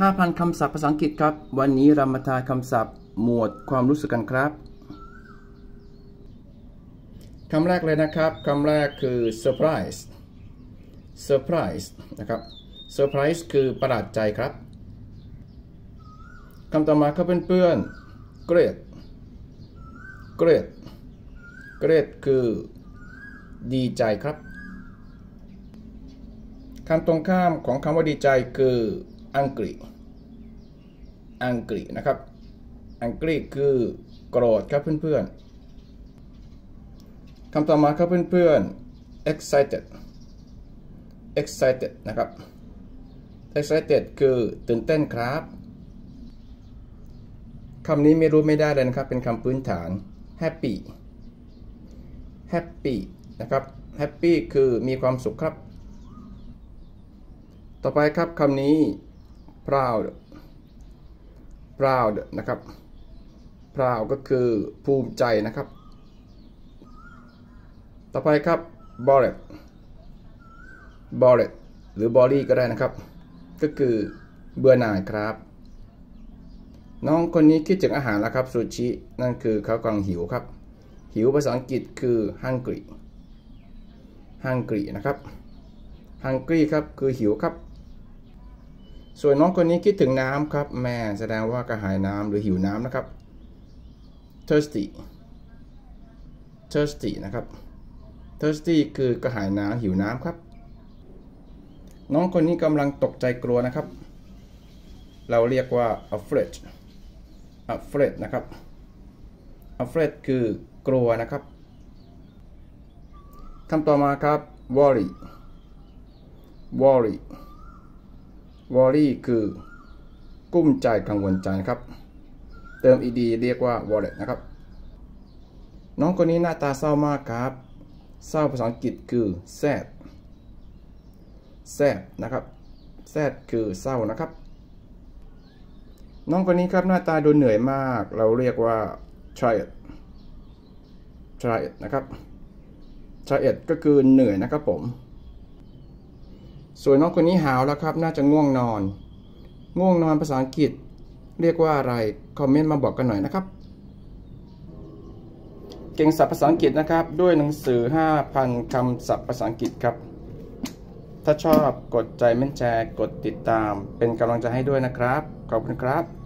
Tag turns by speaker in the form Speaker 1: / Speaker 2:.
Speaker 1: 5,000 คำศัพท์ภาษาอังกฤษครับ วันนี้เรามาทายคำศัพท์ หมวดความรู้สึกกันครับคำแรกเลยนะครับคำแรกคือ surprise surprise นะครับ surprise คือประหลาดใจครับคำต่อมาครับเพื่อนๆ great great great คือดีใจครับคำตรงข้ามของคำว่าดีใจคือ อังกฤษอังกฤษนะครับ อังกฤษคือโกรธครับเพื่อนๆคำต่อมาครับเพื่อนๆ excited excited นะครับ excited คือตื่นเต้นครับคำนี้ไม่รู้ไม่ได้เลยนะครับ เป็นคำพื้นฐาน happy happy นะครับ happy คือมีความสุขครับ ต่อไปครับคำนี้ proud proud นะครับ proud ก็คือภูมิใจนะครับ ต่อไปครับ bored bored หรือ boring ก็ได้นะครับ ก็คือเบื่อหน่ายครับ น้องคนนี้คิดถึงอาหารแล้วครับซูชินั่นคือเขากำลังหิวครับ หิวภาษาอังกฤษคือ hungry hungry นะครับ hungry ครับคือหิวครับ ส่วนน้องคนนี้คิดถึงน้ำครับ แม่แสดงว่ากระหายน้ำหรือหิวน้ำนะครับ thirsty thirsty นะครับ thirsty คือกระหายน้ำหิวน้ำครับ น้องคนนี้กำลังตกใจกลัวนะครับ เราเรียกว่า afraid afraid นะครับ afraid คือกลัวนะครับคำต่อมาครับ worry worry worry คือกุ้มใจกังวลใจนะครับ เติม ed เรียกว่า worry นะครับ น้องคนนี้หน้าตาเศร้ามากครับ เศร้าภาษาอังกฤษคือ sad sad นะครับ sad คือเศร้านะครับ น้องคนนี้ครับหน้าตาดูเหนื่อยมาก เราเรียกว่า tired tired นะครับ tired ก็คือเหนื่อยนะครับผม ส่วนน้องคนนี้หาวแล้วครับ น่าจะง่วงนอน ง่วงนอนภาษาอังกฤษ เรียกว่าอะไร คอมเมนต์มาบอกกันหน่อยนะครับ เก่งศัพท์ภาษาอังกฤษนะครับ ด้วยหนังสือ 5,000 คำศัพท์ภาษาอังกฤษครับ ถ้าชอบกดใจเม่นแชร์ กดติดตาม เป็นกำลังใจให้ด้วยนะครับ ขอบคุณครับ